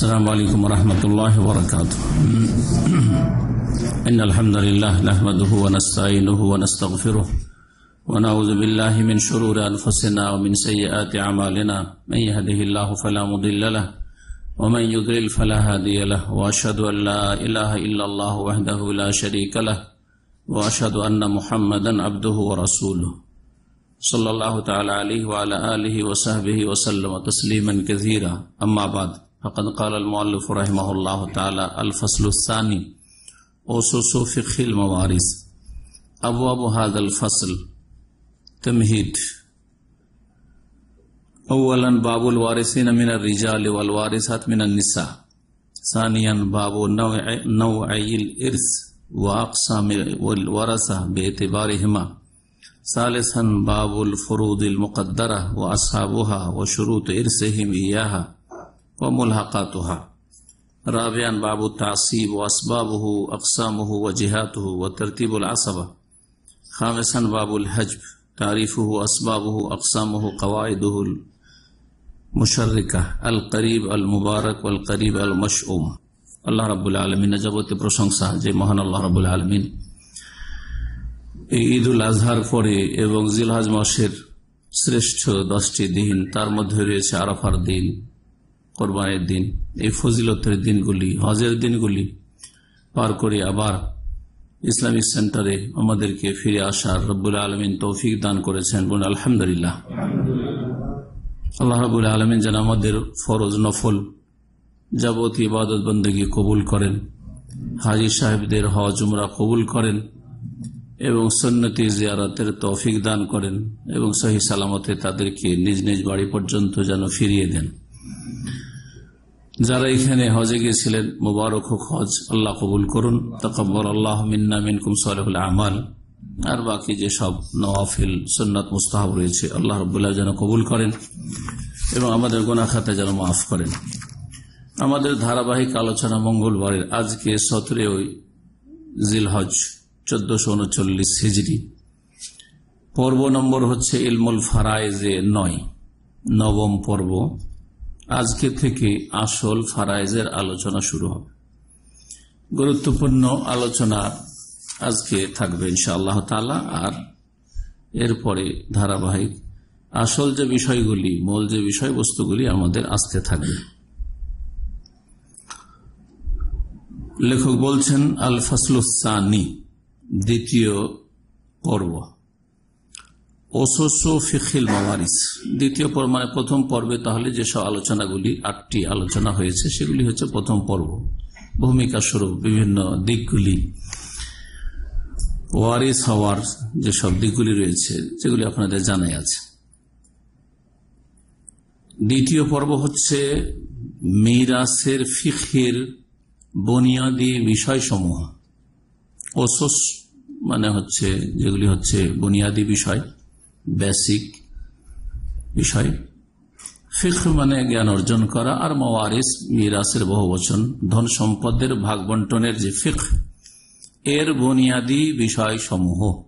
السلام علیکم ورحمۃ اللہ وبرکاتہ۔ ان الحمد لله نحمده ونستعینه ونستغفره ونعوذ بالله من شرور انفسنا ومن سيئات اعمالنا من يهده الله فلا مضل له ومن يضلل فلا هادي له واشهد ان لا اله الا الله وحده لا شريك له واشهد ان محمدا عبده ورسوله صلى الله تعالى عليه وعلى اله وصحبه وسلم تسليما كثيرا اما بعد فقد قال المؤلف رحمه الله تعالى الفصل الثاني أسس فقه المواريث. أبواب هذا الفصل تمهيد. أولا باب الوارثين من الرجال والوارثات من النساء. ثانيا باب نوع نوعي الإرث وأقسام والورثة باعتبارهما. ثالثا باب الفروض المقدرة وأصحابها وشروط إرثهم إياها. ও মোলহাকাতহা রাবিয়ান বাবু তাসিব ওয়াসবাবহু আকসামহু ও জেহাতহু ও তরতিবুল আসাবা খামেসান বাবুল হজব তারিফহু আসবাবহু আকসামহু কওয়ায়দুল মুশারিকা আল করিব আল মুবারক আল আল মশউম আল্লাহ রবুল্লা আলমিন যাবতীয় প্রশংসা যে মহান আল্লাহ রবুল্লা আলমিন ঈদ উল আজহার পরে এবং জিলহাজ মাসের শ্রেষ্ঠ দশটি দিন, তার মধ্যে রয়েছে আরফার দিন। কোরবানের দিন, এই ফজিলতের দিনগুলি, হজের দিনগুলি পার করে আবার ইসলামিক সেন্টারে আমাদেরকে ফিরে আসার রব্বুল আলমিন তৌফিক দান করেছেন বোন আলহামদুলিল্লাহ। আল্লাহ রবুল আলমিন যেন আমাদের ফরজ নফল যাবতীয় ইবাদত বন্দী কবুল করেন, হাজি সাহেবদের হজ উমরা কবুল করেন এবং সন্নতি জিয়ারতের তৌফিক দান করেন এবং সহি সালামতে তাদেরকে নিজ নিজ বাড়ি পর্যন্ত যেন ফিরিয়ে দেন। যারা এখানে হজে গিয়েছিলেন মুবারক হজ, আল্লাহ কবুল করুন। তকব্বর আল্লাহ মিন্না মিনকুম সালেহুল আমাল। আর বাকি যে সব নওয়াফিল সন্ন্যত মুস্তাহাব রয়েছে, আল্লাহ রবুল্লাহ যেন কবুল করেন এবং আমাদের গোনা খাতে যেন মাফ করেন। আমাদের ধারাবাহিক আলোচনা মঙ্গলবারের আজকে সতেরোই জিলহজ, চোদ্দশো উনচল্লিশ হিজড়ি পর্ব নম্বর হচ্ছে ইলমুল ফারাইজে নয়, নবম পর্ব। আজকে থেকে আসল ফারাইজের আলোচনা শুরু হবে। গুরুত্বপূর্ণ আলোচনা আজকে থাকবে ইনশা আল্লাহ তালা আর এরপরে ধারাবাহিক আসল যে বিষয়গুলি, মূল যে বিষয়বস্তুগুলি আমাদের আসতে থাকবে। লেখক বলছেন আল ফাসলুসানি দ্বিতীয় পর্ব। ফিখিল মাওয়ারিস। দ্বিতীয় মানে প্রথম পর্বে তাহলে যেসব আলোচনাগুলি, আটটি আলোচনা হয়েছে, সেগুলি হচ্ছে প্রথম পর্ব। ভূমিকা স্বরূপ, বিভিন্ন দিকগুলি। ওয়ারিস হওয়ার যেসব দিকগুলি রয়েছে, যেগুলি আপনাদের জানাই আছে। দ্বিতীয় পর্ব হচ্ছে মিরাসের ফিখের বুনিয়াদী বিষয়সমূহ। ওসোস মানে হচ্ছে, যেগুলি হচ্ছে বুনিয়াদী বিষয়। বেসিক বিষয়। ফিখ মানে জ্ঞান অর্জন করা আর মাওয়ারিস, মিরাসের বহু বচন, ধন সম্পদের ভাগ বন্টনের যে ফিখ এর বুনিয়াদী বিষয় সমূহ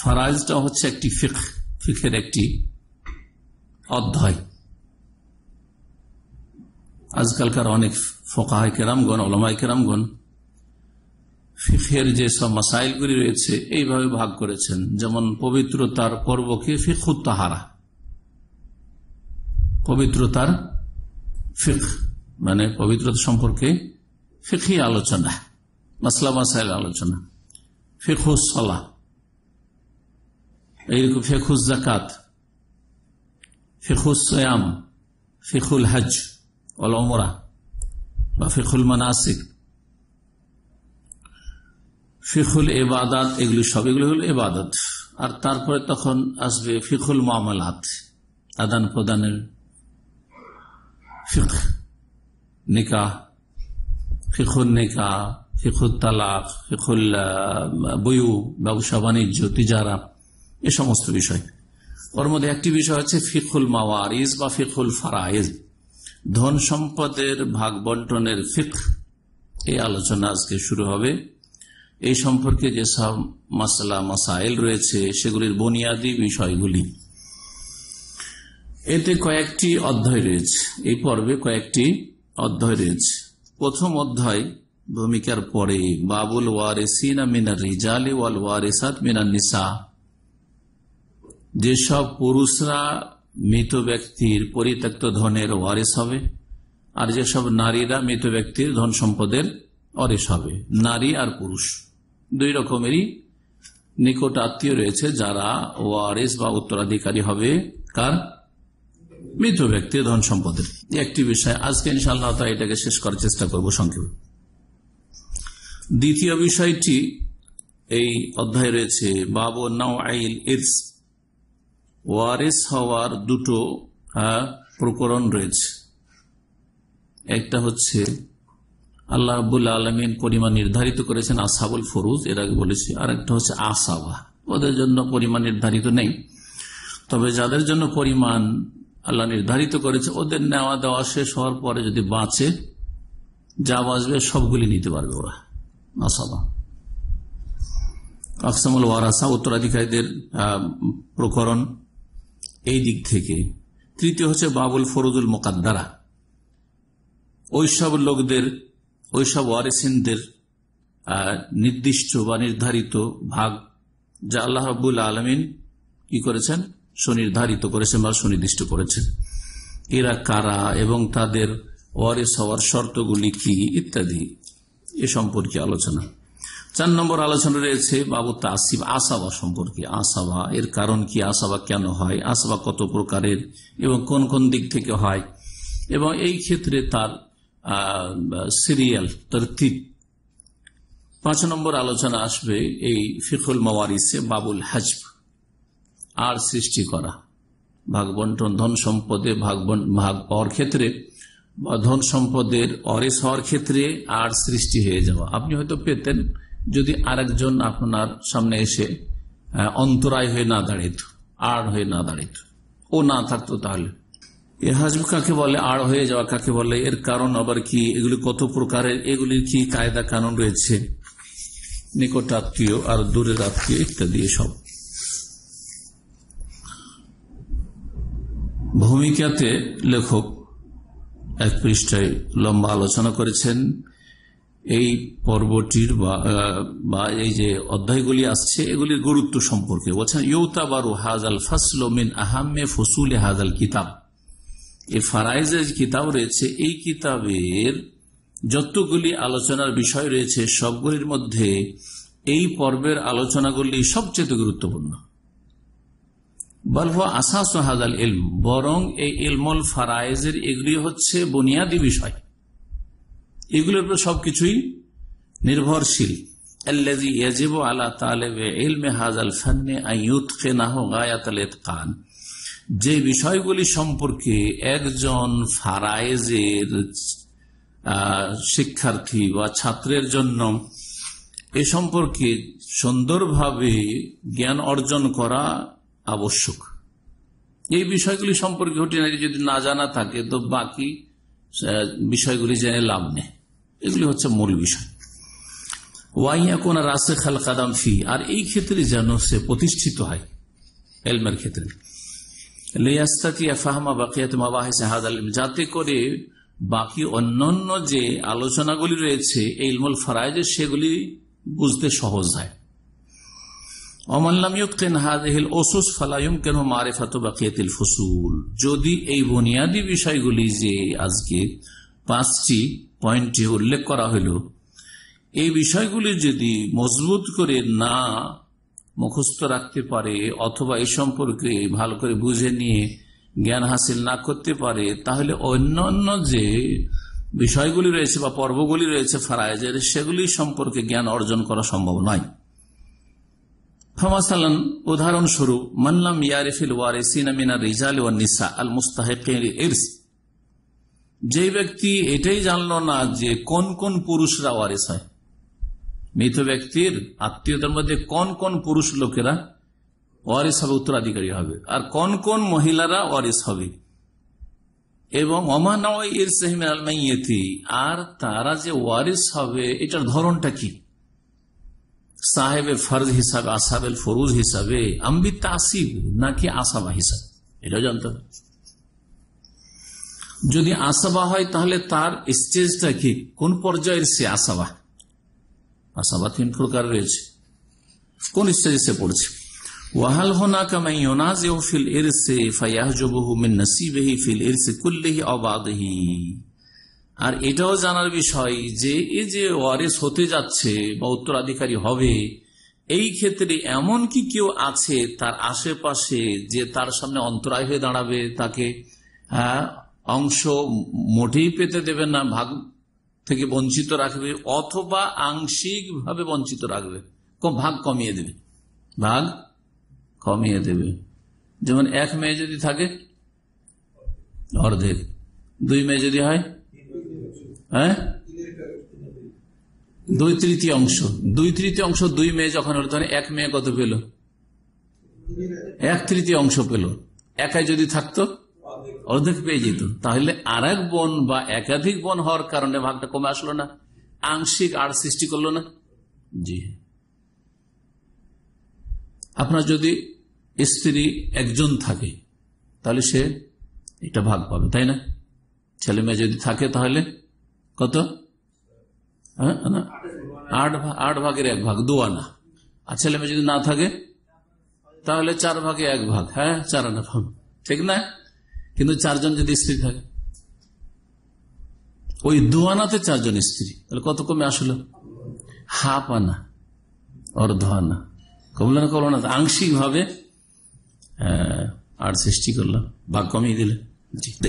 ফারাজটা হচ্ছে একটি ফিখ ফিখের একটি অধ্যায়। আজকালকার অনেক ফোকাহাই কেরামগণ ওলামাই কেরামগণ ফিখের যে সব মাসাইলগুলি রয়েছে, এইভাবে ভাগ করেছেন। যেমন পবিত্রতার পর্বকে ফিখুত তাহারা। পবিত্রতার ফিখ মানে পবিত্রতা সম্পর্কে ফিখি আলোচনা, মাসলা মাসাইল আলোচনা। ফিখুস সলা এইরকম ফেখুস জাকাত ফিখুস সয়াম ফিখুল হজ অলমরা বা ফিখুল মানাসিক। ফিখুল এবাদাত এগুলি সব এগুলি হল এবাদত আর তারপরে তখন আসবে ফিখুল মামলাত, আদান প্রদানের ফিখ, নিকাহ ফিখুল নিকাহ ফিখুল তালাক, ফিখুল বয়ু, ব্যবসা, বাণিজ্য, তিজারা, এ সমস্ত বিষয়। ওর মধ্যে একটি বিষয় হচ্ছে ফিখুল মাওয়ারিজ বা ফিখুল ফারাইজ। ধন সম্পদের ভাগ বন্টনের ফিখ, এই আলোচনা আজকে শুরু হবে। এই সম্পর্কে যে সব মাসালা মাসাইল রয়েছে, সেগুলির বুনিয়াদী বিষয়গুলি। এতে কয়েকটি অধ্যায় রয়েছে। এই পর্বে কয়েকটি অধ্যায় রয়েছে। প্রথম অধ্যায় ভূমিকার পরে, বাবুল ওয়ারেসিনা মিনার ওয়াল মিনার নিসা যেসব পুরুষরা মৃত ব্যক্তির পরিত্যক্ত ধনের ওয়ারেস হবে, আর যেসব নারীরা মৃত ব্যক্তির ধন সম্পদের অরেস হবে, নারী আর পুরুষ। দুই রকমেরই নিকট আত্মীয় রয়েছে যারা ওয়ারেস বা উত্তরাধিকারী হবে, কার? মৃত ব্যক্তির ধন সম্পদের। একটি বিষয়। আজকে ইনশাল্লাহ এটাকে শেষ করার চেষ্টা করব সংক্ষেপে। দ্বিতীয় বিষয়টি এই অধ্যায় রয়েছে, বাবু নাওয়াইল ইরস। ওয়ারেস হওয়ার দুটো প্রকরণ রয়েছে। একটা হচ্ছে আল্লাহ আবুল আলমিন পরিমাণ নির্ধারিত করেছেন আসাবুল ফরুজ, এর আগে বলেছি আর একটা হচ্ছে আসাবা। ওদের জন্য পরিমাণ নির্ধারিত নেই। তবে যাদের জন্য পরিমাণ আল্লাহ নির্ধারিত করেছে, ওদের নেওয়া দেওয়া শেষ হওয়ার পরে যদি বাঁচে, যা বাঁচবে সবগুলি নিতে পারবে ওরা। আসাবা। আকসামুল ওয়ারাসা, উত্তরাধিকারীদের প্রকরণ এই দিক থেকে। তৃতীয় হচ্ছে বাবুল ফরুদুল মোকাদ্দারা। ওইসব লোকদের ওইসব ওয়ারেসিনদের নির্দিষ্ট বা নির্ধারিত ভাগ যা আল্লাহ আবুল আলমিন কি করেছেন? সুনির্ধারিত করেছেন বা সুনির্দিষ্ট করেছেন। এরা কারা এবং তাদের ওয়ারেস হওয়ার শর্তগুলি কি ইত্যাদি এ সম্পর্কে আলোচনা। চার নম্বর আলোচনা রয়েছে বাবু তাসিব, আসাবা সম্পর্কে। আসাবা, এর কারণ কি? আসাবা কেন হয়? আসাবা কত প্রকারের এবং কোন কোন দিক থেকে হয়? এবং এই ক্ষেত্রে তার সিরিয়াল তরতিব। পাঁচ নম্বর আলোচনা আসবে এই ফিকুল মাওয়ারিসে বাবুল হাজব। আর সৃষ্টি করা। ভাগ বন্টন ধন সম্পদে ভাগ ভাগ পাওয়ার ক্ষেত্রে, বা ধন সম্পদের অরেস হওয়ার ক্ষেত্রে আর সৃষ্টি হয়ে যাওয়া। আপনি হয়তো পেতেন যদি আরেকজন আপনার সামনে এসে অন্তরায় হয়ে না দাঁড়িত আর হয়ে না দাঁড়িত ও না থাকতো তাহলে। হাজব কাকে বলে? আড় হয়ে যাওয়া কাকে বলে? এর কারণ আবার কি? এগুলি কত প্রকারের? এগুলির কি কায়দা কানুন রয়েছে? নিকট আত্মীয় আর দূরের আত্মীয় ইত্যাদি সব ভূমিকাতে লেখক এক পৃষ্ঠায় লম্বা আলোচনা করেছেন। এই পর্বটির বা এই যে অধ্যায়গুলি আসছে, এগুলির গুরুত্ব সম্পর্কে। বলছেন, ইউতাবারু হাজাল ফাসলিন আহামে ফসুল হাজাল কিতাব। এই ফারাইজের কিতাব রয়েছে, এই কিতাবের যতগুলি আলোচনার বিষয় রয়েছে, সবগুলির মধ্যে এই পর্বের আলোচনাগুলি সবচেয়ে গুরুত্বপূর্ণ। বলভ আসাস হাজাল ইলম, বরং এই ইলমল ফারাইজের এগুলি হচ্ছে বুনিয়াদী বিষয়। এগুলোর উপর সবকিছুই নির্ভরশীল। যে বিষয়গুলি সম্পর্কে একজন ফারাইজের শিক্ষার্থী বা ছাত্রের জন্য এ সম্পর্কে সুন্দরভাবে জ্ঞান অর্জন করা আবশ্যক। এই বিষয়গুলি সম্পর্কে ঘটিনাটি যদি না জানা থাকে, তো বাকি বিষয়গুলি জেনে লাভ নেই। এগুলি হচ্ছে মূল বিষয়। ওয়াইয়া কোন রাসে খাল কাদাম ফি, আর এই ক্ষেত্রে যেন সে প্রতিষ্ঠিত হয়, এলমের ক্ষেত্রে। যাতে করে বাকি অন্যান্য যে আলোচনাগুলি রয়েছে, এই ইলমুল ফারাইজে সেগুলি বুঝতে সহজ হয়। যদি এই বুনিয়াদী বিষয়গুলি যে আজকে পাঁচটি পয়েন্টে উল্লেখ করা হইল এই বিষয়গুলি যদি মজবুত করে না মুখস্থ রাখতে পারে অথবা এই সম্পর্কে ভালো করে বুঝে নিয়ে জ্ঞান হাসিল না করতে পারে, তাহলে অন্যান্য যে বিষয়গুলি রয়েছে বা পর্বগুলি রয়েছে, ফারায়জের, সেগুলি সম্পর্কে জ্ঞান অর্জন করা সম্ভব নয়। উদাহরণস্বরূপ আল যে ব্যক্তি এটাই জানল না যে কোন কোন পুরুষরা ওয়ারিস হয়। মৃত ব্যক্তির আত্মীয়তার মধ্যে কোন কোন পুরুষ লোকেরা ওয়ারিস হবে, উত্তরাধিকারী হবে? আর কোন কোন মহিলারা ওয়ারিস হবে? এবং আর তারা যে ওয়ারিস হবে, এটার ধরনটা কি? সাহেবে ফরজ হিসাবে, আসাবেল ফরুজ হিসাবে, আম্বি তাসিব নাকি আসাবা হিসাবে? এটাও জানতে হবে। যদি আসাবা হয়, তাহলে তার স্টেজটা কি? কোন পর্যায়ের সে আসাবা? আসাবা তিন প্রকার রয়েছে। কোন স্টেজে সে পড়ছে? ওয়াহাল হোনা কামাই ইউনাজিউ ফিল ইরসে ফায়াহজুবুহু মিন নসিবিহি ফিল ইরসে কুল্লিহি অবাদহি আর এটাও জানার বিষয় যে এই যে ওয়ারিস হতে যাচ্ছে বা উত্তরাধিকারী হবে, এই ক্ষেত্রে এমন কি কেউ আছে তার আশেপাশে যে তার সামনে অন্তরায় হয়ে দাঁড়াবে, তাকে অংশ মোটেই পেতে দেবে না, ভাগ থেকে বঞ্চিত রাখবে, অথবা আংশিক ভাবে বঞ্চিত রাখবে। ভাগ কমিয়ে দেবে। ভাগ কমিয়ে দেবে। যেমন এক মেয়ে যদি থাকে, অর্ধেক। দুই মেয়ে যদি হয় হ্যাঁ? দুই তৃতীয় অংশ। দুই তৃতীয় অংশ দুই মেয়ে যখন হলো তখন এক মেয়ে কত পেল? এক তৃতীয় অংশ পেল। একাই যদি থাকতো অর্ধেক পেয়ে যেত। তাহলে আর এক বোন বা একাধিক বোন হওয়ার কারণে ভাগটা কমে আসলো না। আংশিক আর সৃষ্টি করল না। জি। আপনার যদি স্ত্রী একজন থাকে তাহলে সে এটা ভাগ পাবে তাই না? ছেলে মেয়ে যদি থাকে তাহলে কত? হ্যাঁ, আট আট ভাগের এক ভাগ দু আনা আর ছেলে মেয়ে যদি না থাকে তাহলে চার ভাগে এক ভাগ। হ্যাঁ চার আনা ভাগ। ঠিক না? কিন্তু চারজন যদি স্ত্রী থাকে? ওই দু আনাতে চারজন স্ত্রী। তাহলে কত কমে আসলো? হাফ আনা, অর্ধ আনা। কমলো না কমলো না। আংশিক ভাবে আর সৃষ্টি করল, ভাগ কমিয়ে দিলে।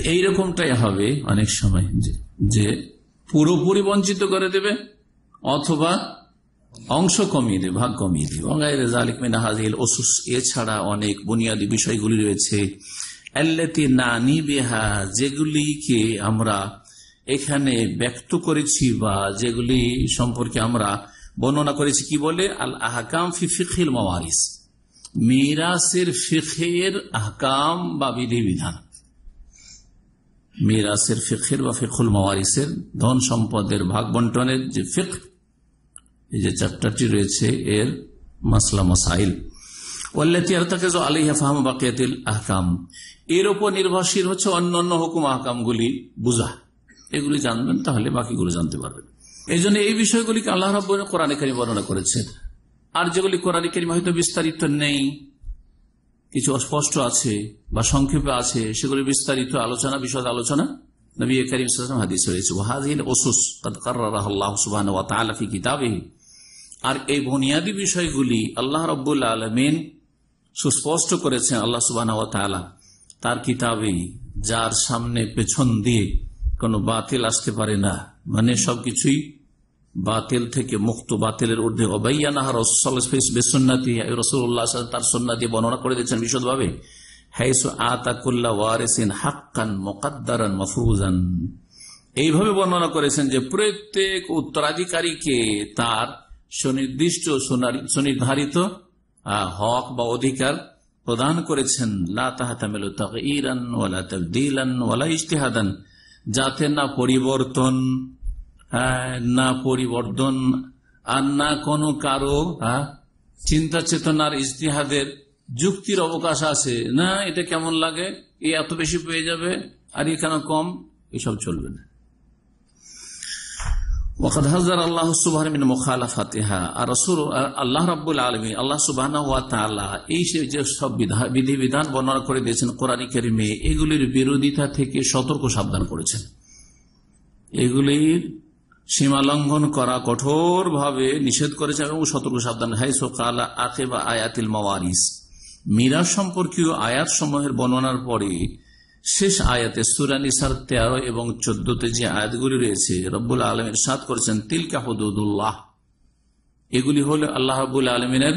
এইরকমটাই হবে অনেক সময়, যে- পুরোপুরি বঞ্চিত করে দেবে, অথবা অংশ কমিয়ে দেবে, ভাগ কমিয়ে দেবে। অঙ্গাইরে হাজিল এছাড়া অনেক বুনিয়াদী বিষয়গুলি রয়েছে। আল্লাতি যেগুলিকে আমরা এখানে ব্যক্ত করেছি বা যেগুলি সম্পর্কে আমরা বর্ণনা করেছি, কি বলে? আল আহকাম ফি মাওয়ারিস। মিরাসের ফিখের আহকাম বা বিধিবিধান। মিরাসের ফিখের বা ফিখুল মাওয়ারিসের ধন সম্পদের ভাগ বন্টনের যে ফিখ এই যে চ্যাপ্টারটি রয়েছে, এর মাসলা মাসাইল। এর উপর নির্ভরশীল হচ্ছে অন্য অন্য হুকুম আহকামগুলি বুঝা। এগুলি জানবেন, তাহলে বাকিগুলো জানতে পারবেন। এই জন্য এই বিষয়গুলিকে আল্লাহ রব কোরআনে কারিম বর্ণনা করেছেন। আর যেগুলি কোরআনে কারিম হয়তো বিস্তারিত নেই, কিছু অস্পষ্ট আছে বা সংক্ষেপে আছে, সেগুলি বিস্তারিত আলোচনা, বিশদ আলোচনা নবী করিম হাদিস রয়েছে। ওয়াহাদিল ওসুস কিতাবিহি। আর এই বুনিয়াদী বিষয়গুলি আল্লাহ রব্বুল সুস্পষ্ট করেছেন আল্লাহ সুবাহ তার কিতাবে যার সামনে পেছন দিয়ে কোনো বাতিল আসতে পারে না। মানে সবকিছুই বাতিল থেকে মুক্ত, বাতিলের ঊর্ধ্বে। অবাইয়ানাহা রসুল্লাহ রসুল্লাহ তার সন্না বর্ণনা করে দিয়েছেন বিশদভাবে। এইভাবে বর্ণনা করেছেন যে প্রত্যেক উত্তরাধিকারীকে তার সুনির্দিষ্ট সুনির্ধারিত হক বা অধিকার প্রদান করেছেন ইজতিহাদান, যাতে না পরিবর্তন না পরিবর্তন, আর না কোনো কারও চিন্তা চেতনার ইজতিহাদের যুক্তির অবকাশ আছে। না, এটা কেমন লাগে? এ এত বেশি পেয়ে যাবে? আর এখানে কম? এসব চলবে না। ওয়াকাদ হাজার আল্লাহ সুবাহ মিন মুখালাফাতিহা আর আল্লাহ আল্লাহ এই যে সব বিধা- বিধিবিধান বর্ণনা করে দিয়েছেন এগুলির বিরোধিতা থেকে সতর্ক সাবধান করেছেন। এগুলির সীমা লঙ্ঘন করা কঠোরভাবে নিষেধ করেছে এবং সতর্ক সাবধান। হাই সোকালা আতে বা আয়াতিল মাওয়ারিস। মিরাজ সম্পর্কীয় আয়াত সমূহের বর্ণনার পরে শেষ আয়াতে সুরানিসার তেরো এবং চোদ্দতে যে আয়াতগুলি রয়েছে, রব্বুল আলমের সাত করেছেন, তিলকা হদুদুল্লাহ। এগুলি হল আল্লাহ রাবুল আলমিনের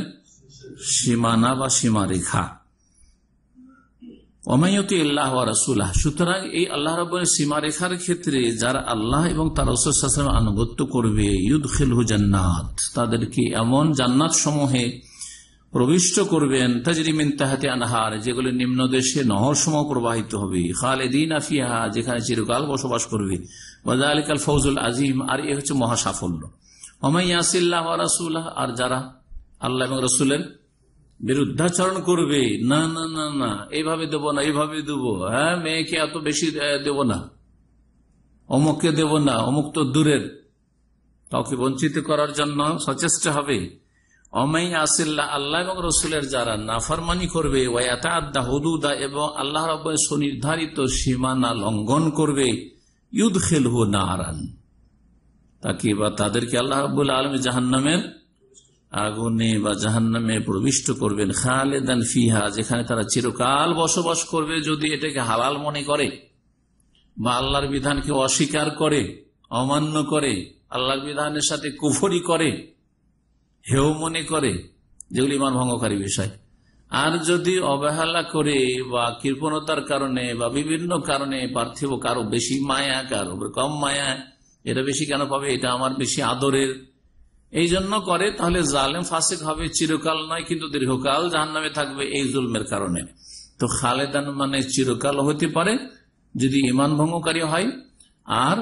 সীমানা বা সীমারেখা। অমায়তি আল্লাহ সুতরাং এই আল্লাহ সীমারেখার ক্ষেত্রে যারা আল্লাহ এবং তার আনুগত্য করবে ইউদ খেল জান্নাত। তাদেরকে এমন জান্নাত সমূহে প্রবিষ্ট করবেন তাজরিমিন তাহাতে আনহার, যেগুলি নিম্ন দেশে নহর সময় প্রবাহিত হবে। খালেদিন আফিয়া যেখানে চিরকাল বসবাস করবে। ওয়াজালিকাল ফৌজুল আজিম, আর এ হচ্ছে মহা সাফল্য। অমাইয়াসিল্লাহ রাসুল্লাহ আর যারা আল্লাহ এবং রসুলের বিরুদ্ধাচরণ করবে, না না না না, এইভাবে দেব না, এইভাবে দেব। হ্যাঁ মেয়েকে এত বেশি দেব না। অমুককে দেব না, অমুক তো দূরের। কাউকে বঞ্চিত করার জন্য সচেষ্ট হবে। অমাই আসিল্লা আল্লাহ এবং রসুলের যারা নাফরমানি করবে ওয়াতা হুদুদা এবং আল্লাহ রব সুনির্ধারিত সীমানা লঙ্ঘন করবে ইউদ খেলহু নারান। তাকে বা তাদেরকে আল্লাহ রবুল্লা আলম জাহান্নামের আগুনে বা জাহান্নামে প্রবিষ্ট করবেন, খালেদান ফিহা, যেখানে তারা চিরকাল বসবাস করবে যদি এটাকে হালাল মনে করে বা আল্লাহর বিধানকে অস্বীকার করে, অমান্য করে, আল্লাহর বিধানের সাথে কুফরি করে। হেউ মনে করে যেগুলি মান ভঙ্গকারী বিষয়। আর যদি অবহেলা করে বা কৃপণতার কারণে বা বিভিন্ন কারণে পার্থিব কারও বেশি মায়া, কারও কম মায়া, এটা বেশি কেন পাবে? এটা আমার বেশি আদরের। এই জন্য করে, তাহলে জালেম ফাসেক হবে চিরকাল নয়, কিন্তু দীর্ঘকাল জাহান নামে থাকবে এই জুলমের কারণে। তো খালেদান মানে চিরকাল হতে পারে যদি ইমান ভঙ্গকারী হয়। আর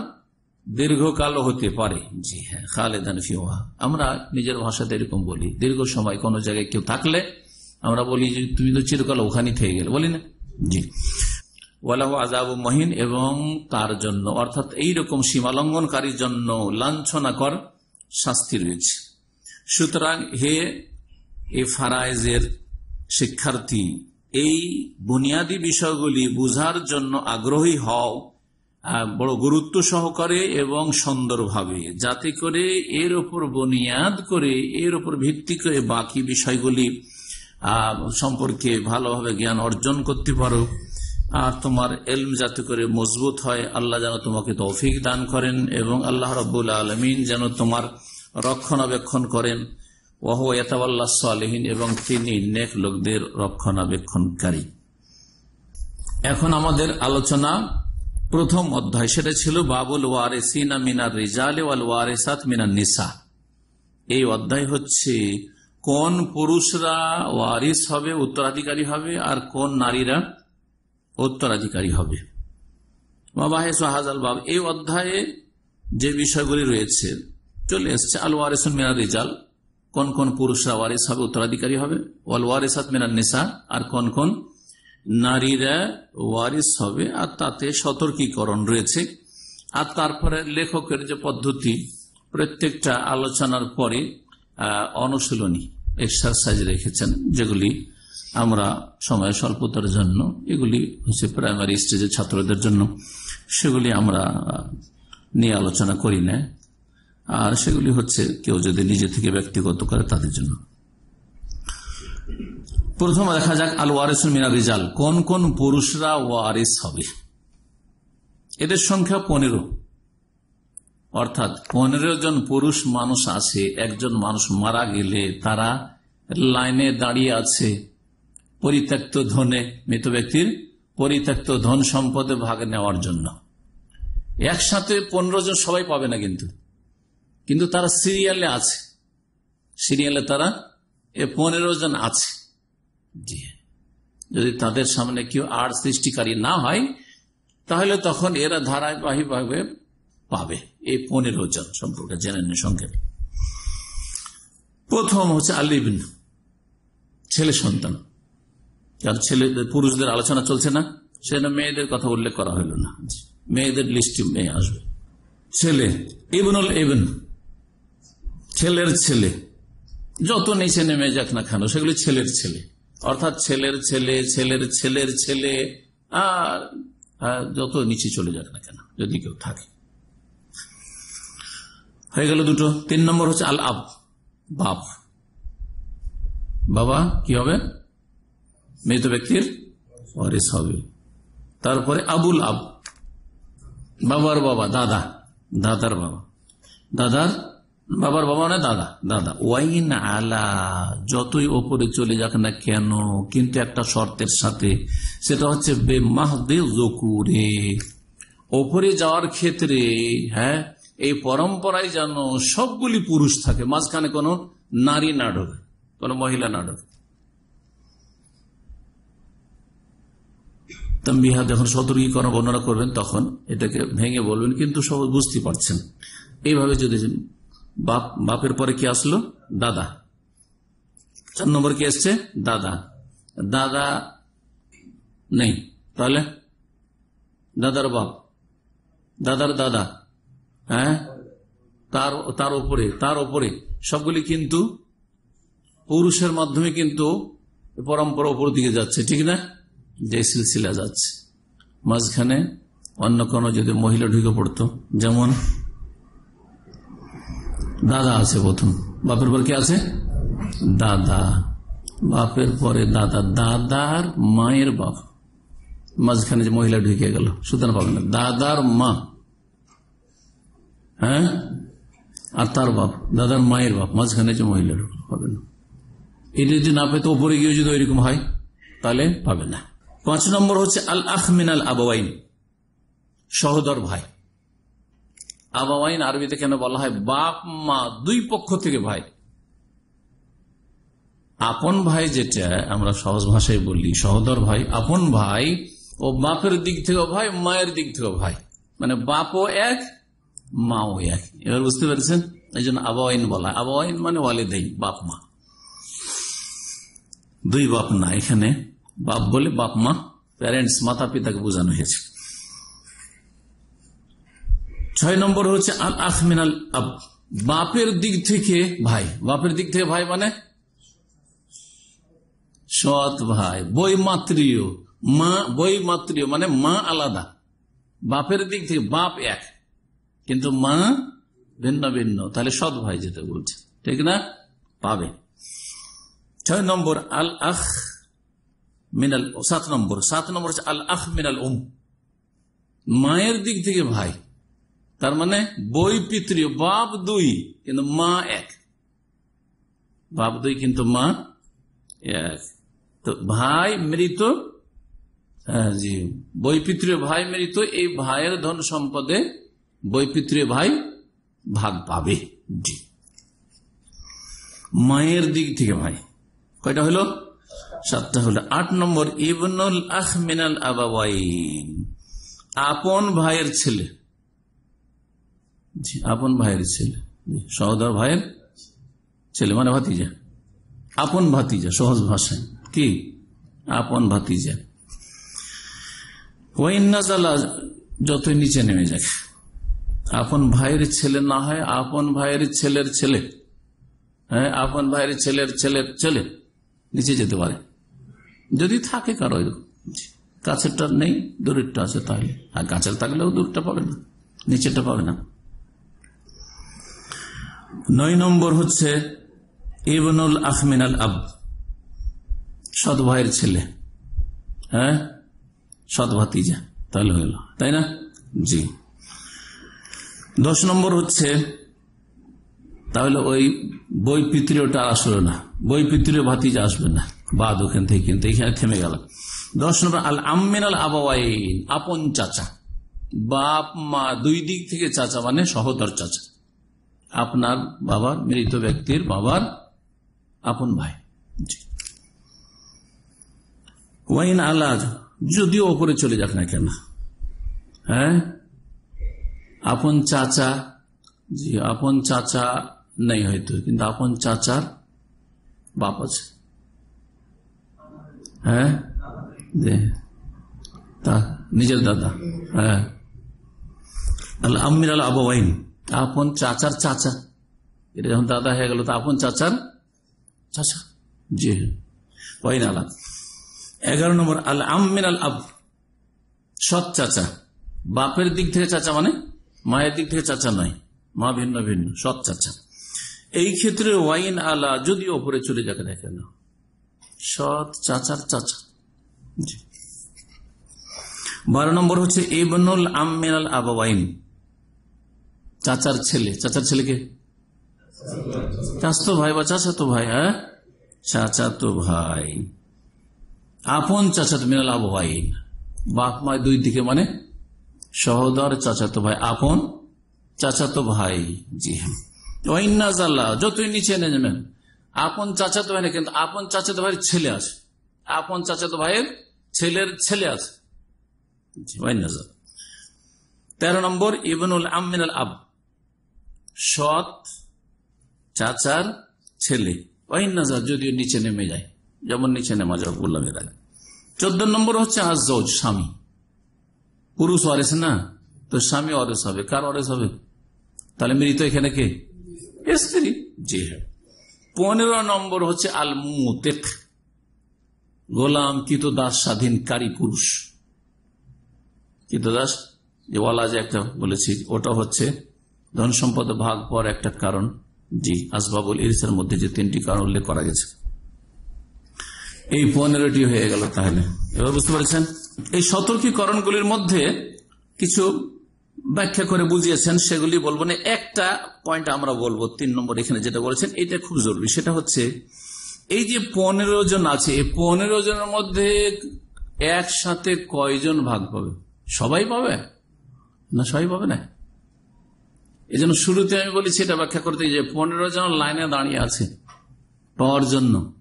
দীর্ঘকালও হতে পারে। জি হ্যাঁ খালেদান ফিওয়া। আমরা নিজের ভাষাতে এরকম বলি, দীর্ঘ সময় কোনো জায়গায় কেউ থাকলে আমরা বলি যে তুমি তো চিরকাল ওখানে থেকে গেলে, বলি না? জি। ওয়ালাহ আজাব মহিন এবং তার জন্য, অর্থাৎ এইরকম সীমালঙ্ঘনকারীর জন্য লাঞ্ছনাকর শাস্তি রয়েছে। সুতরাং হে, এ ফারাইজের শিক্ষার্থী, এই বুনিয়াদী বিষয়গুলি বুঝার জন্য আগ্রহী হও। বড় গুরুত্ব সহকারে এবং সুন্দরভাবে, যাতে করে এর ওপর বুনিয়াদ করে, এর ওপর ভিত্তি করে বাকি বিষয়গুলি সম্পর্কে ভালোভাবে জ্ঞান অর্জন করতে পারো। আর তোমার এলম যাতে করে মজবুত হয়, আল্লাহ যেন তোমাকে তৌফিক দান করেন এবং আল্লাহ রব্বুল আলমিন যেন তোমার রক্ষণাবেক্ষণ করেন। ওহ এতাবাল্লাহ সালেহীন এবং তিনি নেক লোকদের রক্ষণাবেক্ষণকারী। এখন আমাদের আলোচনা প্রথম অধ্যায়, সেটা ছিল বাবুল ওয়ারেসিনা মিনার রিজালে ওয়াল ওয়ারেসাত মিনার নিসা। এই অধ্যায় হচ্ছে কোন পুরুষরা ওয়ারিস হবে, উত্তরাধিকারী হবে, আর কোন নারীরা উত্তরাধিকারী হবে। বাব, এই অধ্যায়ে যে বিষয়গুলি রয়েছে, চলে এসছে, আল ওয়ারেসুন মিনার রিজাল, কোন কোন পুরুষরা ওয়ারিস হবে, উত্তরাধিকারী হবে, ওয়াল ওয়ারেসাত মিনার নিসা, আর কোন কোন নারীরা ওয়ারিস হবে আর তাতে সতর্কীকরণ রয়েছে। আর তারপরে লেখকের যে পদ্ধতি, প্রত্যেকটা আলোচনার পরে অনুশীলনী এক্সারসাইজ রেখেছেন, যেগুলি আমরা সময় স্বল্পতার জন্য, এগুলি হচ্ছে প্রাইমারি স্টেজের ছাত্রদের জন্য, সেগুলি আমরা নিয়ে আলোচনা করি না। আর সেগুলি হচ্ছে কেউ যদি নিজে থেকে ব্যক্তিগত করে তাদের জন্য। প্রথমে দেখা যাক আল ওয়ারিস মিনা রিজাল কোন কোন পুরুষরা ওয়ারিস হবে? এদের সংখ্যা পনেরো। অর্থাৎ পনেরো জন পুরুষ মানুষ আছে, একজন মানুষ মারা গেলে তারা লাইনে দাঁড়িয়ে আছে। পরিত্যক্ত ধনে মৃত ব্যক্তির পরিত্যক্ত ধন সম্পদে ভাগ নেওয়ার জন্য। একসাথে পনেরো জন সবাই পাবে না কিন্তু। কিন্তু তারা সিরিয়ালে আছে। সিরিয়ালে তারা এ পনেরো জন আছে। যদি তাদের সামনে কেউ আর সৃষ্টিকারী না হয়, তাহলে তখন এরা ধারাবাহিকভাবে পাবে এই পনেরো জন সম্পর্কে জেনে নিন সংক্ষেপ। প্রথম হচ্ছে আলিবিন ছেলে সন্তান। যার ছেলে, পুরুষদের আলোচনা চলছে না সেটা মেয়েদের কথা উল্লেখ করা হইল না। মেয়েদের লিস্টে মেয়ে আসবে। ছেলে, ইবনুল ইবন, ছেলের ছেলে। যত নিচে নেমে যাক না কেন, সেগুলি ছেলের ছেলে। অর্থাৎ ছেলের ছেলে, ছেলের ছেলের ছেলে, আর যত নিচে চলে যাক না কেন, যদি কেউ থাকে। হয়ে গেল দুটো। তিন নম্বর হচ্ছে আল আব বাপ। বাবা, কি হবে? মৃত ব্যক্তির ওয়ারিস হবে। তারপরে আবুল আব, বাবার বাবা, দাদা, দাদার বাবা। দাদার বাবার বাবা না দাদা দাদা। ওয়াইন আলা, যতই ওপরে চলে যাক না কেন, কিন্তু একটা শর্তের সাথে, সেটা হচ্ছে জকুরে ওপরে যাওয়ার ক্ষেত্রে হ্যাঁ এই পরম্পরায় যেন সবগুলি পুরুষ থাকে, মাঝখানে কোনো নারী না ঢোকে, কোনো মহিলা না ঢোকে। তাম্বিহা যখন সতর্কীকরণ বর্ণনা করবেন তখন এটাকে ভেঙে বলবেন, কিন্তু সব বুঝতে পারছেন। এইভাবে যদি বাপ, বাপের পরে কি আসলো? দাদা। চার নম্বর কি এসছে? দাদা। দাদা নেই। তাহলে? দাদার বাপ। দাদার দাদা। হ্যাঁ? তার তার উপরে তার উপরে সবগুলি কিন্তু পুরুষের মাধ্যমে কিন্তু পরম্পরা উপর দিকে যাচ্ছে, ঠিক না? যে সিলসিলা যাচ্ছে। মাঝখানে অন্য কোনো যদি মহিলা ঢুকে পড়তো, যেমন দাদা আছে প্রথম। বাপের পর কে আছে? দাদা। বাপের পরে দাদা। দাদার মায়ের বাপ। মাঝখানে যে মহিলা ঢুকে গেল, সুতরাং পাবেন না। দাদার মা। হ্যাঁ? আর তার বাপ। দাদার মায়ের বাপ। মাঝখানে যে মহিলা পাবে না। এটা যদি না পেতো ওপরে গিয়ে যদি ওইরকম হয়, তাহলে পাবে না। পাঁচ নম্বর হচ্ছে আল আহমিন আল আবাইন সহদর ভাই। আবাওয়াইন আরবিতে কেন বলা হয়, বাপ, মা, দুই পক্ষ থেকে ভাই। আপন ভাই যেটা আমরা সহজ ভাষায় বলি, সহদর ভাই, আপন ভাই ও বাপের দিক থেকে ভাই, মায়ের দিক থেকে ভাই। মানে বাপও এক, মাও এক। এবার বুঝতে পেরেছেন? এই জন্য আবাওয়াইন বলা আবাওয়াইন মানে ওয়ালিদাই বাপ, মা। দুই বাপ না, এখানে বাপ বলে বাপ, মা। প্যারেন্টস মাতা পিতাকে বোঝানো হয়েছে। ছয় নম্বর হচ্ছে আল আখমিনাল আব। বাপের দিক থেকে ভাই, বাপের দিক থেকে ভাই মানে? সৎ ভাই বই মাতৃয় মা বই মাতৃয় মানে মা আলাদা। বাপের দিক থেকে বাপ এক, কিন্তু মা ভিন্ন ভিন্ন। তাহলে সৎ ভাই যেটা বলছে, ঠিক না? পাবে। ছয় নম্বর, আল আখ মিনাল, সাত নম্বর সাত নম্বর হচ্ছে, আল আখ মিনাল উম। মায়ের দিক থেকে ভাই তার মানে বই পিতৃয় বাপ দুই, কিন্তু মা এক। বাপ দুই, কিন্তু মা এক। তো ভাই মৃত হ্যাঁ জি। বই পিতৃয় ভাই মৃত, এই ভাইয়ের ধন সম্পদে বই পিতৃয় ভাই ভাগ পাবে। জি। মায়ের দিক থেকে ভাই, কয়টা হলো? সাতটা হলো। আট নম্বর, ইবনুল আখ মিনাল আবাওয়াইন। আপন ভাইয়ের ছেলে। আপন ভাইয়ের ছেলে। সহদর ভাইয়ের ছেলে মানে ভাতিজা। আপন ভাতিজা, সহজ ভাষায়। কি? আপন ভাতিজা। ওয়াইনাজালা যতই নিচে নেমে যাক। আপন ভাইয়ের ছেলে না হয়, আপন ভাইয়ের ছেলের ছেলে। হ্যাঁ আপন ভাইয়ের ছেলের ছেলের ছেলে নিচে যেতে পারে। যদি থাকে কারও কাছেরটা নেই, দূরেরটা আছে তাহলে। আর কাছের থাকলেও দূরটা পাবে না, নিচেরটা পাবে না। নয় নম্বর হচ্ছে ইবনুল আহমিনাল আব, সৎ ভাইয়ের ছেলে। হ্যাঁ? সৎ ভাতিজা, তাহলে হইল তাই না? জি। দশ নম্বর হচ্ছে, তাহলে ওই বই পিতৃটা আসলো না, বই পিতৃ ভাতিজা আসবে না, বাদ ওখান থেকে কিন্তু, এখানে থেমে গেল। দশ নম্বর, আল আমিন আল আবাইন আপন চাচা, বাপ, মা, দুই দিক থেকে চাচা মানে সহদর চাচা। আপনার বাবার মৃত ব্যক্তির বাবার আপন ভাই। ওয়াইন আলাজ যদিও ওপরে চলে যাক না কেন। হ্যাঁ? আপন চাচা জি আপন চাচা নেই হয়তো কিন্তু আপন চাচার বাপ আছে। হ্যাঁ? তা নিজের দাদা। হ্যাঁ। আমির আল আবাইন আপন চাচার চাচা। এটা যখন দাদা হয়ে গেল, তা আপন চাচার চাচা। জি। ওয়াইন আলা এগারো নম্বর, আল আমিন আল আব। সৎ চাচা। বাপের দিক থেকে চাচা মানে মায়ের দিক থেকে চাচা নয়, মা ভিন্ন ভিন্ন, সৎ চাচা। এই ক্ষেত্রে ওয়াইন আলা, যদি ওপরে চলে যাকে না সৎ চাচার চাচা। বারো নম্বর হচ্ছে, ইবনুল আমিনাল আবাইন চাচার ছেলে। চাচার ছেলেকে? চাচতো ভাই বা চাচাতো ভাই হ্যাঁ? চাচাতো ভাই। আপন চাচাতো মিনাল আবাইন বাপ মায় দুই দিকে মানে সহদর চাচাতো ভাই, আপন চাচাতো ভাই। জি হ্যাঁ। যতই নিচে নেবেন। আপন চাচাতো ভাই না, কিন্তু আপন চাচাতো ভাইয়ের ছেলে আছে। আপন চাচাতো ভাইয়ের ছেলের ছেলে আছে। তেরো নম্বর, ইবনুল আমিনাল আব। সৎ চাচার ছেলে। ওয়াইনাজার যদিও নিচে নেমে যায়। যেমন নিচে নেমা যাও বললাম এর আগে। চোদ্দ নম্বর হচ্ছে আজ স্বামী। পুরুষ ওয়ারেস না? তো স্বামী অরেস হবে। কার অরেস হবে? তাহলে মৃত এখানে কে? স্ত্রী। জি হ্যাঁ। পনেরো নম্বর হচ্ছে আল মুতেক গোলাম কিতদাস স্বাধীনকারী পুরুষ। কিতদাস যে ওয়ালা যে একটা বলেছি, ওটা হচ্ছে ধন সম্পদ ভাগ পর একটা কারণ, জি, আসবাবুল ইরিসের মধ্যে যে তিনটি কারণ উল্লেখ করা গেছে। এই পনেরোটি হয়ে গেল তাহলে। এবার বুঝতে পারছেন? এই সতর্কীকরণগুলির মধ্যে কিছু ব্যাখ্যা করে বুঝিয়েছেন, সেগুলি বলব না। একটা পয়েন্ট আমরা বলব, তিন নম্বর এখানে যেটা বলেছেন, এটা খুব জরুরি। সেটা হচ্ছে, এই যে পনেরো জন আছে, এই পনেরো জনের মধ্যে একসাথে কয়জন ভাগ পাবে? সবাই পাবে? না সবাই পাবে না? এই জন্য শুরুতে আমি বলেছি এটা ব্যাখ্যা করতে যে পনেরো জন লাইনে দাঁড়িয়ে আছে পাওয়ার জন্য।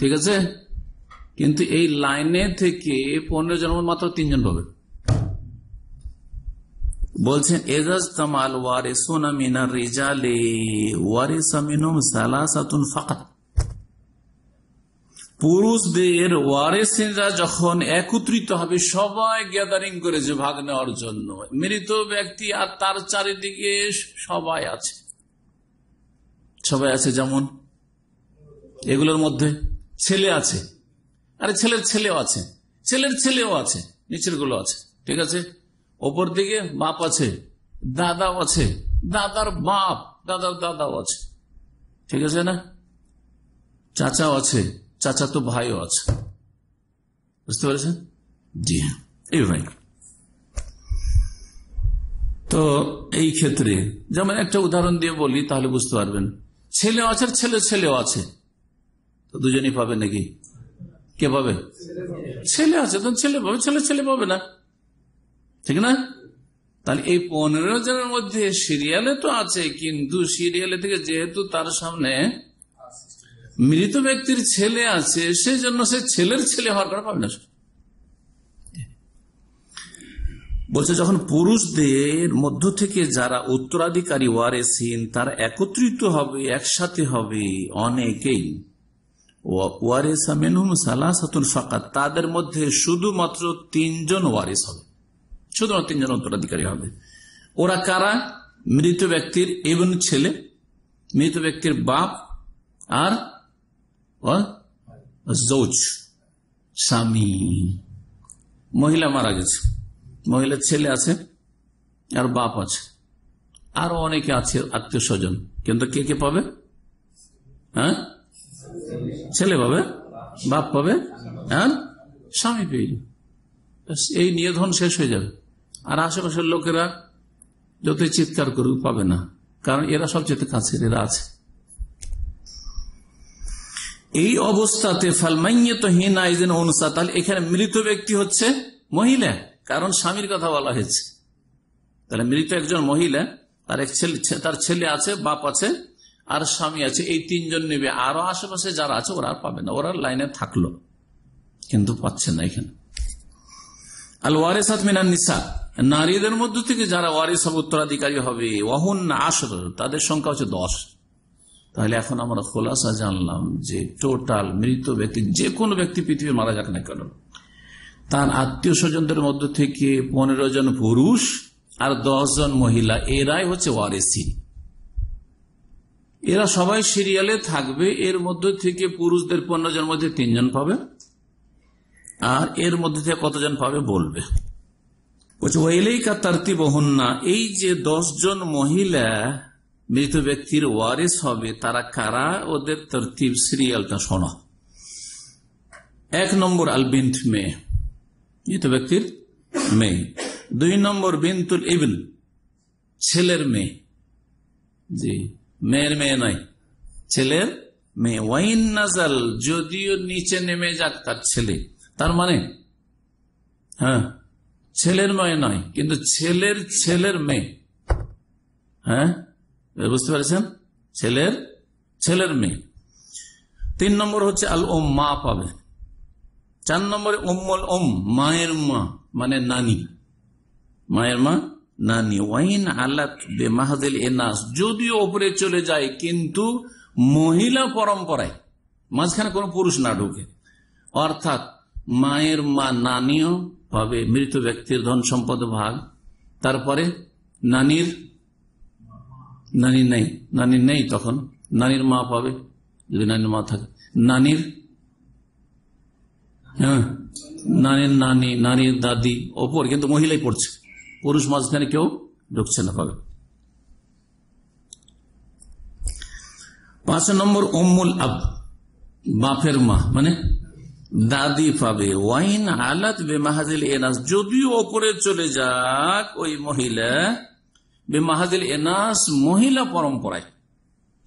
ঠিক আছে? কিন্তু এই লাইনে থেকে পনেরো জন মাত্র তিনজন পাবে। বলছেন, এজাজ তামাল ওয়ারে সোনা মিনার রিজালে ওয়ারে সামিনুম সালাসাতুন ফাকাত। পুরুষদের ওয়ারেসেরা যখন একত্রিত হবে, সবাই গ্যাদারিং করেছে ভাগ নেওয়ার জন্য। মৃত ব্যক্তি আর তার চারিদিকে সবাই আছে। সবাই আছে যেমন? এগুলোর মধ্যে ছেলে আছে। আরে ছেলের ছেলেও আছে। ছেলের ছেলেও আছে। নিচেরগুলো আছে। ঠিক আছে? ওপর দিকে বাপ আছে, দাদাও আছে। দাদার বাপ, দাদার দাদাও আছে। ঠিক আছে না? চাচাও আছে। চাচা তো ভাইও আছে। বুঝতে পেরেছেন? জি হ্যাঁ। এই ভাই। তো এই ক্ষেত্রে যেমন একটা উদাহরণ দিয়ে বলি, তাহলে বুঝতে পারবেন। ছেলেও আছে ছেলে ছেলেও আছে। তো দুজনই পাবে নাকি? কে পাবে? ছেলে আছে, তো ছেলে পাবে, ছেলে ছেলে পাবে না। ঠিক না? তাহলে এই পনেরো জনের মধ্যে সিরিয়ালে তো আছে, কিন্তু সিরিয়ালে থেকে যেহেতু তার সামনে মৃত ব্যক্তির ছেলে আছে, সেজন্য সে ছেলের ছেলে হওয়ার কারণে পাবে না বলছে, যখন পুরুষদের মধ্য থেকে যারা উত্তরাধিকারী ওয়ারেসিন তারা একত্রিত হবে, একসাথে হবে অনেকেই। তাদের মধ্যে শুধুমাত্র তিনজন ওয়ারিস হবে। শুধুমাত্র তিনজন উত্তরাধিকারী হবে। ওরা কারা? মৃত ব্যক্তির এবং ছেলে, মৃত ব্যক্তির বাপ আর জৌজ স্বামী মহিলা মারা গেছে। মহিলার ছেলে আছে, আর বাপ আছে। আরও অনেকে আছে আত্মীয় স্বজন কিন্তু কে কে পাবে? হ্যাঁ? ছেলে পাবে? বাপ পাবে? আর স্বামী পেয়ে এই নিয়ে ধন শেষ হয়ে যাবে। আর আশেপাশের লোকেরা যতই চিৎকার করুক, পাবে না। কারণ এরা সবচেয়ে কাছের, এরা আছে। এই অবস্থাতে এখানে মৃত ব্যক্তি হচ্ছে মহিলা, কারণ স্বামীর কথা বলা হয়েছে। তাহলে মৃত একজন মহিলা, তার এক ছেলে তার ছেলে আছে, বাপ আছে, আর স্বামী আছে, এই তিনজন নেবে। আরও আশেপাশে যারা আছে, ওরা পাবে না, ওরা লাইনে থাকল, কিন্তু পাচ্ছে না এখানে। আল ওয়ারেসাত মিনান নিসা, নারীদের মধ্য থেকে যারা ওয়ারিস উত্তরাধিকারী হবে ওহন আসর তাদের সংখ্যা হচ্ছে দশ। তাহলে এখন আমরা খোলাসা জানলাম যে টোটাল মৃত ব্যক্তি, যে কোনো ব্যক্তি পৃথিবী মারা যাক না কেন? তার আত্মীয় স্বজনদের মধ্য থেকে পনেরো জন পুরুষ আর দশ জন মহিলা, এরাই হচ্ছে ওয়ারেসি। এরা সবাই সিরিয়ালে থাকবে, এর মধ্য থেকে পুরুষদের পনেরো জন মধ্যে তিনজন পাবে, আর এর মধ্যে থেকে কতজন পাবে বলবে। বলছে ওয়েলেই কা তার্তিব না এই যে দশ জন মহিলা মৃত ব্যক্তির ওয়ারিস হবে, তারা কারা? ওদের তরতিব সিরিয়ালটা শোনা। এক নম্বর আল বিন্ট মেয়ে, মৃত ব্যক্তির মেয়ে। দুই নম্বর বিন্তুল ইবিন, ছেলের মেয়ে। জি, মেয়ের মেয়ে নয়, ছেলের মেয়ে। ওয়াইন নাজাল, যদিও নিচে নেমে যাক তার ছেলে। তার মানে? হ্যাঁ ছেলের মেয়ে নয়, কিন্তু ছেলের ছেলের মেয়ে। হ্যাঁ বুঝতে পারছেন? ছেলের ছেলের মেয়ে। তিন নম্বর হচ্ছে আল ওম মা পাবে। চার নম্বরে ওম্মল ওম মায়ের মা মানে নানি। মায়ের মা, নানি। ওয়াইন আল্লাহ বে মাহাদিল এনাস। যদিও ওপরে চলে যায়, কিন্তু মহিলা পরম্পরায় মাঝখানে কোনো পুরুষ না ঢুকে। অর্থাৎ মায়ের মা নানিও পাবে, মৃত ব্যক্তির ধন সম্পদ ভাগ। তারপরে নানির নানি নেই। নানি নেই তখন। নানির মা পাবে যদি নানির মা থাকে। নানির হ্যাঁ নানির নানি, নানির দাদি, ওপর কিন্তু মহিলাই পড়ছে। পুরুষ মাঝখানে কেউ ঢুকছে না, পাবে। পাঁচ নম্বর অম্মুল আব, বাপের মা মানে দাদি পাবে। ওয়াইন আলাত বেমাহাজিল এনাস, যদিও ওপরে চলে যাক ওই মহিলা বেমাহাজিল এনাস মহিলা পরম্পরায়।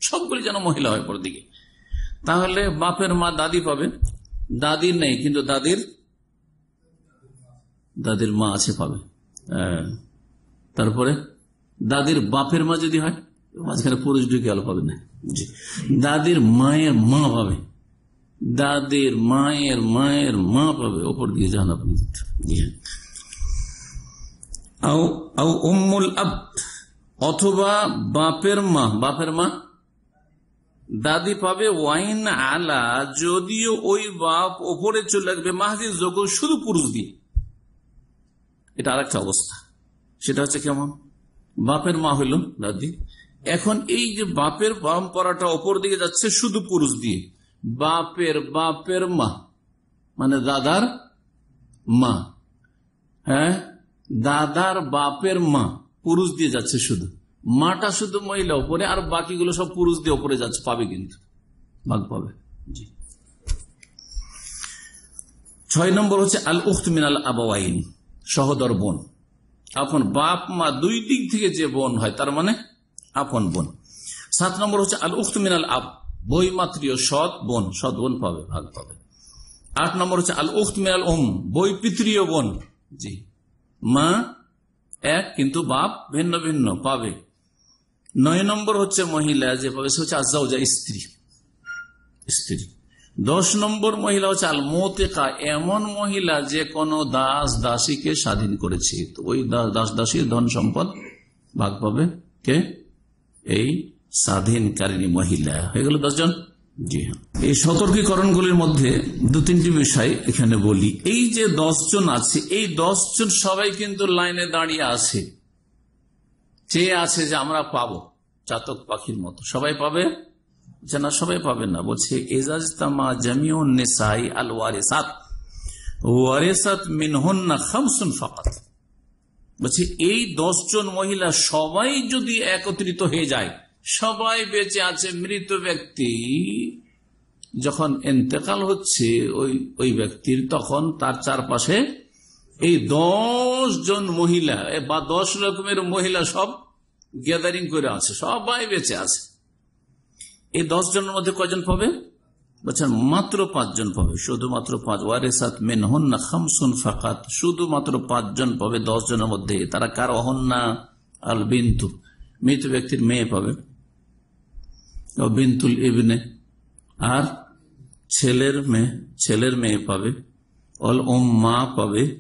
সবগুলি যেন মহিলা হয় পর দিকে তাহলে বাপের মা দাদি পাবে দাদির নেই, কিন্তু দাদির দাদির মা আছে পাবে হ্যাঁ। তারপরে দাদির বাপের মা যদি হয়, মাঝখানে পুরুষ ঢুকে আলো পাবে না। জি। দাদির মায়ের মা পাবে। দাদির মায়ের মায়ের মা পাবে। ওপর দিয়ে যান আপনি। আও অথবা বাপের মা বাপের মা? দাদি পাবে, ওয়াইন আলা, যদিও ওই বাপ ওপরে চলে লাগবে মাহাদির যোগ শুধু পুরুষ দিয়ে। এটা আর একটা অবস্থা। সেটা হচ্ছে কেমন? বাপের মা হইল দাদি। এখন এই যে বাপের পরম্পরাটা ওপর দিকে যাচ্ছে শুধু পুরুষ দিয়ে। বাপের বাপের মা। মানে দাদার মা। হ্যাঁ? দাদার বাপের মা। পুরুষ দিয়ে যাচ্ছে শুধু। মাটা শুধু মহিলা ওপরে আর বাকিগুলো সব পুরুষ দিয়ে উপরে যাচ্ছে, পাবে কিন্তু। ভাগ পাবে। জি। ছয় নম্বর হচ্ছে আল উখত মিনাল আবাওয়াইন, সহদর বোন। আপন বাপ, মা দুই দিক থেকে যে বোন হয়, তার মানে আপন বোন। সাত নম্বর হচ্ছে আল উখত মিনাল আব বই মাতৃয় সৎ বোন সৎ বোন পাবে, ভাগ পাবে। আট নম্বর হচ্ছে আল উখত মিনাল ওম বই পিতৃয় বোন। জি। মা এক, কিন্তু বাপ ভিন্ন ভিন্ন, পাবে। নয় নম্বর হচ্ছে মহিলা, যে পাবে, সে হচ্ছে আজাউজা স্ত্রী। স্ত্রী। দশ নম্বর মহিলা হচ্ছে আল মোতেকা এমন মহিলা যে কোন দাস দাসীকে স্বাধীন করেছে। তো ওই দাস দাসীর ধন সম্পদ ভাগ পাবে কে? এই স্বাধীনকারিণী মহিলা। হয়ে গেল দশজন জি। এই সতর্কীকরণগুলির মধ্যে দু তিনটি বিষয় এখানে বলি। এই যে দশজন আছে, এই দশজন সবাই কিন্তু লাইনে দাঁড়িয়ে আছে। চেয়ে আছে যে আমরা পাবো, চাতক পাখির মতো। সবাই পাবে? যে না, সবাই পাবে না। বলছে এজাজ তামা জামিউ নেসাই আল ওয়ারেসাত। ওয়ারেসাত মিনহন্না খামসুন ফাকাত। বলছে, এই দশজন মহিলা সবাই যদি একত্রিত হয়ে যায় সবাই বেঁচে আছে, মৃত ব্যক্তি। যখন এতেকাল হচ্ছে, ওই ওই ব্যক্তির তখন তার চারপাশে এই দশ জন মহিলা বা দশ রকমের মহিলা সব গ্যাদারিং করে আছে, সবাই বেঁচে আছে। এই দশ জনের মধ্যে কজন পাবে? বলছেন, মাত্র পাঁচজন পাবে। শুধুমাত্র পাঁচ। ওয়ারেসাত মেন হন্না খামসুন ফাকাত। শুধুমাত্র পাঁচজন পাবে দশ জনের মধ্যে। তারা কার? অহন্না আল বিন্তু। মৃত ব্যক্তির মেয়ে পাবে। বিন্তুল ইবনে আর ছেলের মেয়ে ছেলের মেয়ে পাবে, অল ওম মা পাবে,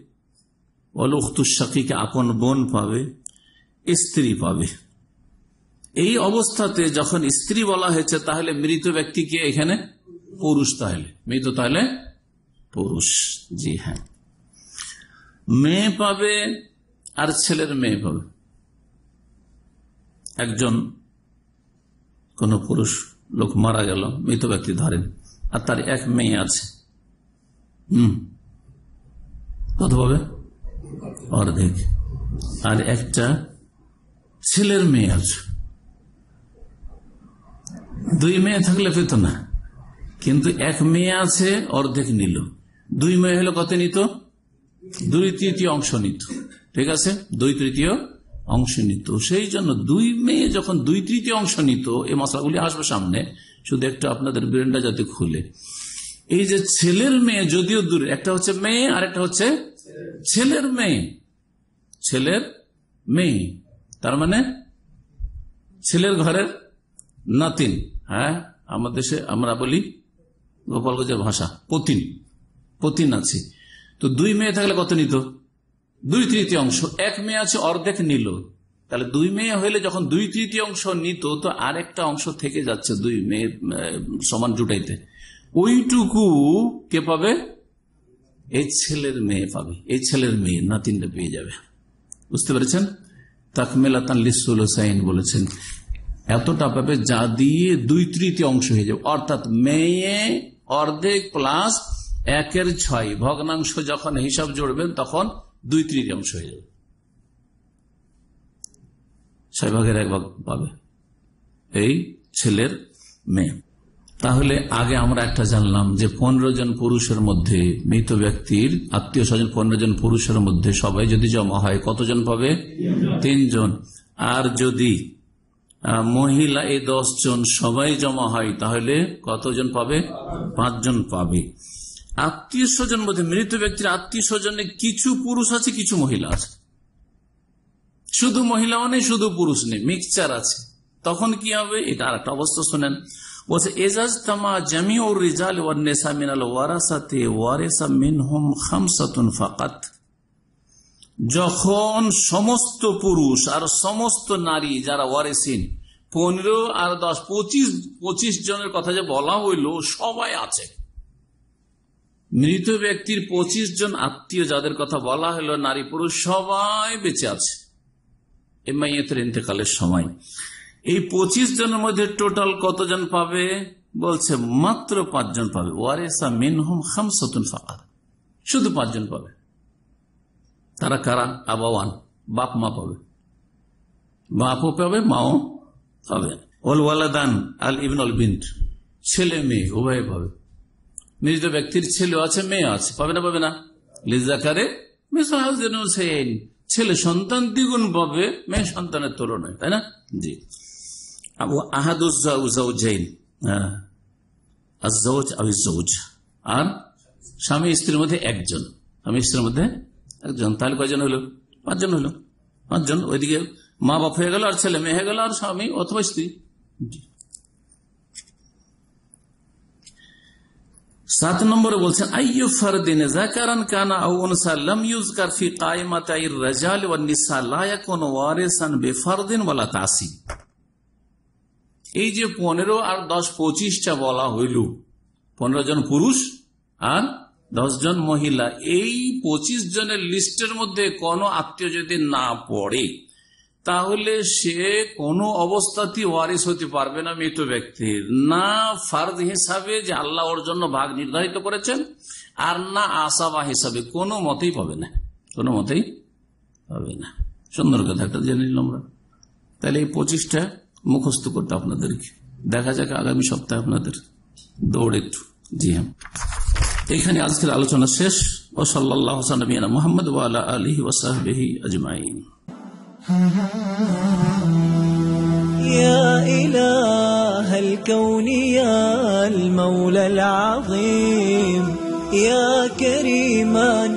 অল উখতুসাকিকে আপন বোন পাবে, স্ত্রী পাবে। এই অবস্থাতে যখন স্ত্রী বলা হয়েছে, তাহলে মৃত ব্যক্তিকে এখানে? পুরুষ তাহলে। মৃত তাহলে পুরুষ। জি হ্যাঁ। মেয়ে পাবে আর ছেলের মেয়ে পাবে। একজন কোন পুরুষ লোক মারা গেল, মৃত ব্যক্তি ধরেন, আর তার এক মেয়ে আছে। হম। কত পাবে? অর্ধেক। আর একটা ছেলের মেয়ে আছে। দুই মেয়ে থাকলে পেত না, কিন্তু এক মেয়ে আছে, অর্ধেক নিল। দুই মেয়ে হলো কত নিত? দুই তৃতীয় অংশ নিত। ঠিক আছে? দুই তৃতীয় অংশ নিত। সেই জন্য দুই মেয়ে যখন দুই তৃতীয় অংশ নিত, এই মশলাগুলি আসবে সামনে, শুধু একটু আপনাদের ব্রেনটা যাতে খুলে। এই যে ছেলের মেয়ে যদিও দূরে, একটা হচ্ছে মেয়ে, আর একটা হচ্ছে ছেলের মেয়ে। ছেলের মেয়ে, তার মানে ছেলের ঘরের নাতিন। হ্যাঁ আমাদের দেশে আমরা বলি গোপালগঞ্জের ভাষা, পতিন পতিন আছে। তো দুই মেয়ে থাকলে কত নিত? দুই তৃতীয় অংশ, এক মেয়ে আছে, অর্ধেক নিল। তাহলে দুই মেয়ে হইলে যখন দুই তৃতীয় অংশ নিত, তো আরেকটা অংশ থেকে যাচ্ছে দুই মেয়ে সমান জুটাইতে। ওইটুকু কে পাবে? এই ছেলের মেয়ে পাবে। এই ছেলের মেয়ে, নাতিনটা পেয়ে যাবে। বুঝতে পেরেছেন? তাকমেলাতান লিসুল হুসাইন বলেছেন, এতটা পাবে যা দিয়ে দুই তৃতীয় অংশ হয়ে যাবে। অর্থাৎ মেয়ে অর্ধেক প্লাস একের ছয়। ভগ্নাংশ যখন হিসাব জড়বেন, তখন দুই তৃতীয় অংশ হয়ে যাবে। ছয় ভাগের এক ভাগ পাবে। এই ছেলের মেয়ে। তাহলে আগে আমরা একটা জানলাম যে পনেরো জন পুরুষের মধ্যে মৃত ব্যক্তির আত্মীয় স্বজন পনেরো জন পুরুষের মধ্যে সবাই যদি জমা হয়, কতজন পাবে? তিনজন। আর যদি মহিলা এই দশ জন সবাই জমা হয়, তাহলে কতজন পাবে? পাঁচজন পাবে। আত্মীয় স্বজন মধ্যে মৃত ব্যক্তির আত্মীয় স্বজনে কিছু পুরুষ আছে, কিছু মহিলা আছে। শুধু মহিলাও নেই শুধু পুরুষ নেই মিক্সচার আছে। তখন কি হবে? এটা আর একটা অবস্থা শোনেন। বলছে, এজাজ তামা মিনাল ওয়ারেসা ফাকাত। যখন সমস্ত পুরুষ আর সমস্ত নারী যারা ওয়ারেসিন, পনেরো আর দশ, পঁচিশ পঁচিশ জনের কথা যে বলা হইল, সবাই আছে। মৃত ব্যক্তির পঁচিশ জন আত্মীয় যাদের কথা বলা হলো, নারী পুরুষ সবাই বেঁচে আছে। এ মাইয়েতের ইন্তেকালের সময়। এই পঁচিশ জনের মধ্যে টোটাল কতজন পাবে? বলছে মাত্র পাঁচজন পাবে। ওয়ারেসা মিনহুম খামসতুন ফাকার শুধু পাঁচজন পাবে। তারা কারা? আবাওয়ান বাপ, মা পাবে। বাপও পাবে, মাও পাবে। ওল ওয়ালাদান আল ইবন বিন্ট। ছেলে, মেয়ে, উভয় পাবে। মৃত ব্যক্তির ছেলে আছে, মেয়ে আছে, পাবে না পাবে না। লিজাকারে ছেলে সন্তান দ্বিগুণ পাবে, মেয়ে সন্তানের তুলনায়, তাই না? জি। আবু আহাদুজাইন আর স্বামী স্ত্রীর মধ্যে একজন। স্বামী স্ত্রীর মধ্যে একজন। তাহলে কয়জন হলো? পাঁচজন হলো। পাঁচজন। ওইদিকে মা বাপ হয়ে গেল আর ছেলে মেয়ে হয়ে গেল আর স্বামী অথবা স্ত্রী। সাত নম্বরে বলছেন, আইয়ু ফারদিন জাকারান কানা আও উনসা লাম ইউজকার ফি কায়মাতাইর রাজাল এই যে পনেরো আর দশ পঁচিশটা বলা হইল, পনেরো জন পুরুষ আর দশ জন মহিলা, এই পঁচিশ জনের লিস্টের মধ্যে কোনো আত্মীয় যদি না পড়ে তাহলে সে কোনো অবস্থাতেই ওয়ারিস হতে পারবে না মৃত ব্যক্তির। না ফার্দ হিসাবে যে আল্লাহ ওর জন্য ভাগ নির্ধারিত করেছেন, আর না আসাবা হিসাবে। কোনো মতেই পাবে না। কোনো মতেই পাবে না। সুন্দর কথা একটা জেনে নিলাম আমরা। তাহলে এই পঁচিশটা মুখস্থ করতে আপনাদেরকে। দেখা যাক আগামী সপ্তাহে আপনাদের দৌড় একটু। জি হ্যাঁ। এখানে আজকের আলোচনা শেষ। ও সাল্লাহ নবীনা মোহাম্মদ ওয়ালা আলহি ওসাহবিহি আজমাইন। يا إله الكون يا المولى العظيم يا كريما